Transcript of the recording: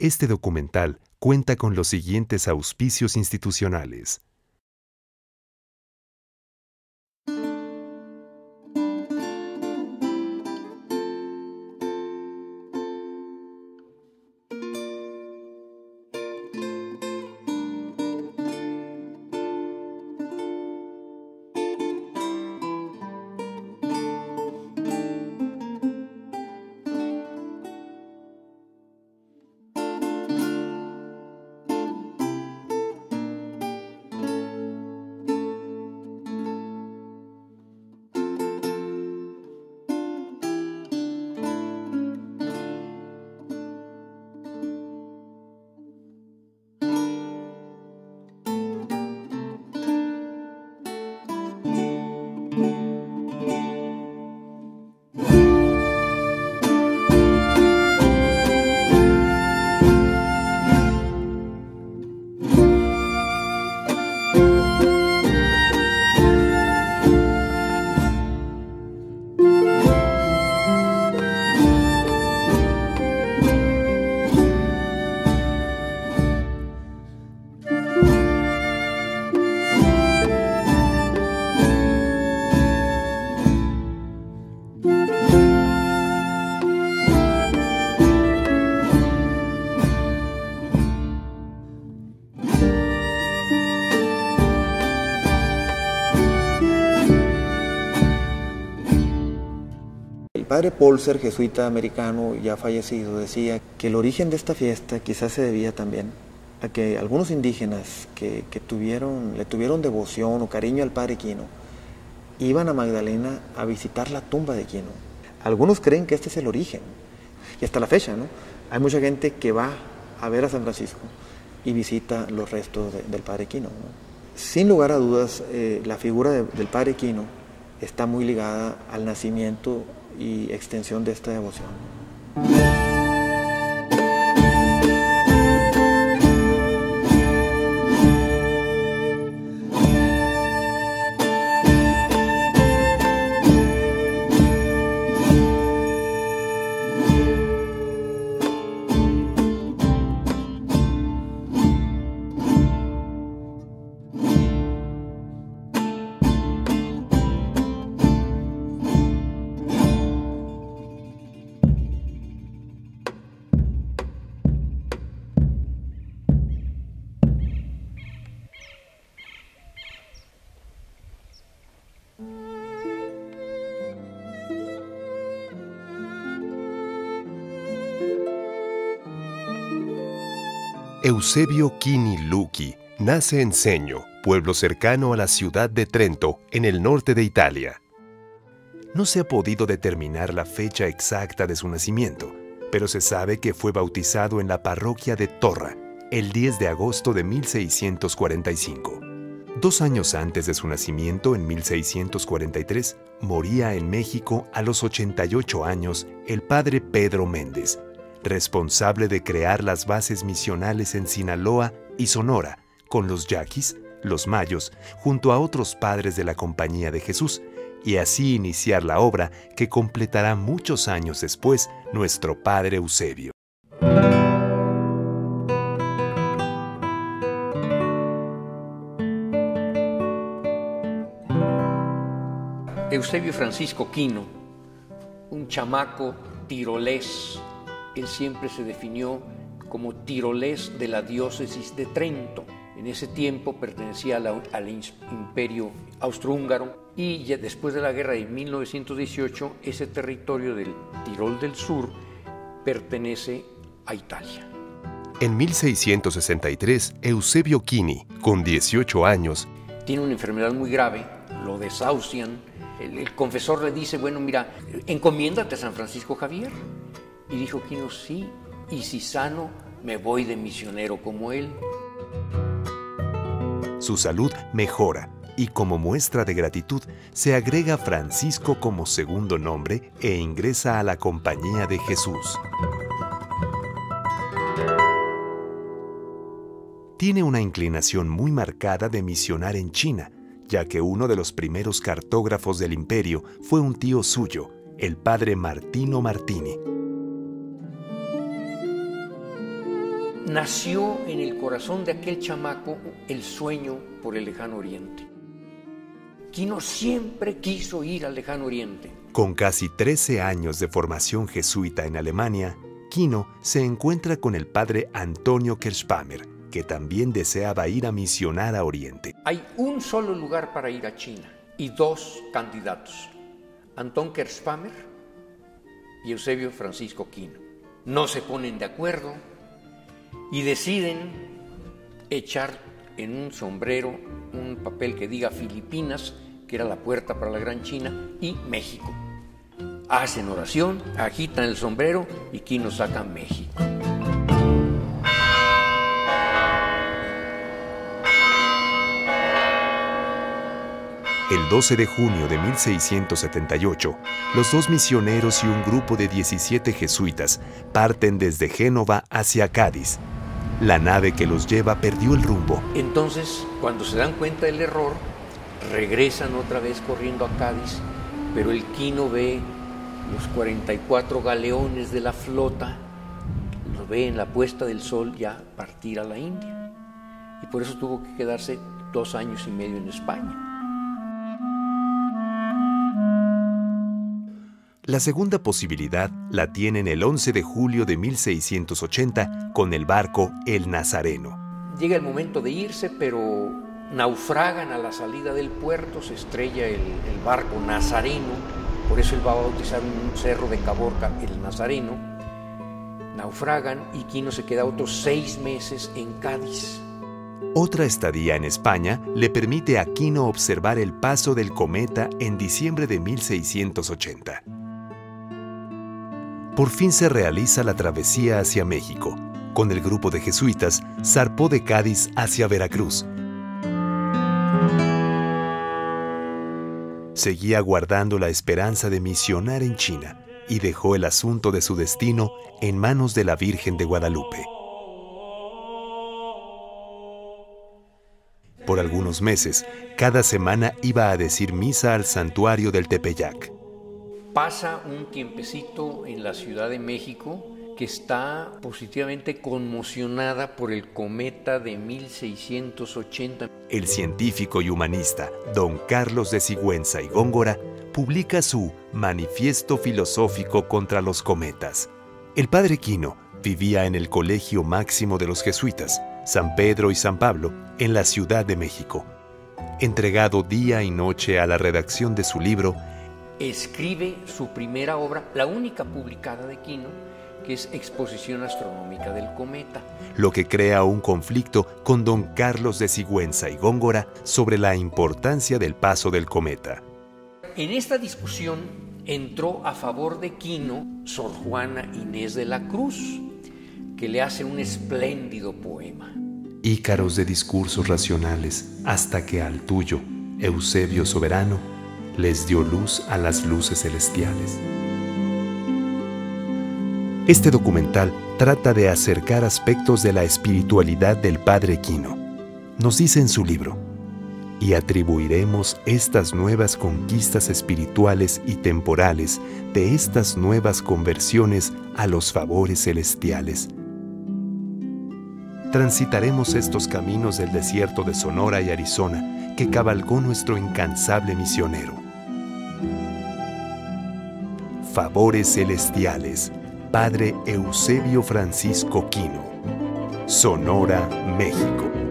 Este documental cuenta con los siguientes auspicios institucionales. Padre Polser, jesuita americano ya fallecido, decía que el origen de esta fiesta quizás se debía también a que algunos indígenas que, que tuvieron, le tuvieron devoción o cariño al padre Quino iban a Magdalena a visitar la tumba de Quino. Algunos creen que este es el origen. Y hasta la fecha, ¿no? Hay mucha gente que va a ver a San Francisco y visita los restos de- del padre Quino. ¿no? Sin lugar a dudas, eh, la figura de- del padre Quino está muy ligada al nacimiento y extensión de esta devoción. Eusebio Kini Luki nace en Segno, pueblo cercano a la ciudad de Trento, en el norte de Italia. No se ha podido determinar la fecha exacta de su nacimiento, pero se sabe que fue bautizado en la parroquia de Torra el 10 de agosto de 1645. Dos años antes de su nacimiento, en 1643, moría en México a los 88 años el padre Pedro Méndez, responsable de crear las bases misionales en Sinaloa y Sonora, con los yaquis, los mayos, junto a otros padres de la Compañía de Jesús, y así iniciar la obra que completará muchos años después nuestro padre Eusebio. Eusebio Francisco Quino, un chamaco tirolés. Él siempre se definió como tirolés de la diócesis de Trento. En ese tiempo pertenecía la- al imperio austrohúngaro y ya después de la guerra de 1918 ese territorio del Tirol del Sur pertenece a Italia. En 1663, Eusebio Kini, con 18 años, tiene una enfermedad muy grave, lo desahucian. El, el confesor le dice, bueno, mira, encomiéndate a San Francisco Javier. Y dijo Quino, sí, y si sano, me voy de misionero como él. su salud mejora y como muestra de gratitud se agrega Francisco como segundo nombre e ingresa a la Compañía de Jesús. Tiene una inclinación muy marcada de misionar en China, ya que uno de los primeros cartógrafos del imperio fue un tío suyo, el padre Martino Martini. Nació en el corazón de aquel chamaco el sueño por el lejano oriente. Quino siempre quiso ir al lejano oriente. Con casi 13 años de formación jesuita en Alemania, Quino se encuentra con el padre Antonio Kirschpamer, que también deseaba ir a misionar a Oriente. Hay un solo lugar para ir a China y dos candidatos, Antón Kirschpamer y Eusebio Francisco Quino. No se ponen de acuerdo y deciden echar en un sombrero un papel que diga Filipinas que era la puerta para la Gran China, y México. Hacen oración, agitan el sombrero y aquí nos México. El 12 de junio de 1678, los dos misioneros y un grupo de 17 jesuitas parten desde Génova hacia Cádiz. La nave que los lleva perdió el rumbo. Entonces, cuando se dan cuenta del error, regresan otra vez corriendo a Cádiz, pero el Quino ve los 44 galeones de la flota, los ve en la puesta del sol ya partir a la India. Y por eso tuvo que quedarse dos años y medio en España. La segunda posibilidad la tienen el 11 de julio de 1680 con el barco El Nazareno. Llega el momento de irse, pero naufragan a la salida del puerto, se estrella el, barco Nazareno, por eso él va a bautizar un cerro de Caborca, el Nazareno. Naufragan y Quino se queda otros seis meses en Cádiz. Otra estadía en España le permite a Quino observar el paso del cometa en diciembre de 1680. Por fin se realiza la travesía hacia México. Con el grupo de jesuitas, zarpó de Cádiz hacia Veracruz, Seguía guardando la esperanza de misionar en China y dejó el asunto de su destino en manos de la Virgen de Guadalupe. Por algunos meses, cada semana iba a decir misa al santuario del Tepeyac. Pasa un tiempecito en la Ciudad de México que está positivamente conmocionada por el cometa de 1680. El científico y humanista don Carlos de Sigüenza y Góngora publica su Manifiesto Filosófico contra los Cometas. El padre Quino vivía en el Colegio Máximo de los Jesuitas, San Pedro y San Pablo, en la Ciudad de México. Entregado día y noche a la redacción de su libro, escribe su primera obra, la única publicada de Quino, que es Exposición Astronómica del Cometa. Lo que crea un conflicto con don Carlos de Sigüenza y Góngora sobre la importancia del paso del cometa. En esta discusión entró a favor de Quino Sor Juana Inés de la Cruz, que le hace un espléndido poema. Ícaros de discursos racionales, hasta que al tuyo, Eusebio Soberano, les dio luz a las luces celestiales. Este documental trata de acercar aspectos de la espiritualidad del Padre Quino. Nos dice en su libro, y atribuiremos estas nuevas conquistas espirituales y temporales de estas nuevas conversiones a los favores celestiales. Transitaremos estos caminos del desierto de Sonora y Arizona que cabalgó nuestro incansable misionero. Favores celestiales Padre Eusebio Francisco Quino, Sonora, México.